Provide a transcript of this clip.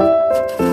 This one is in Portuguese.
Música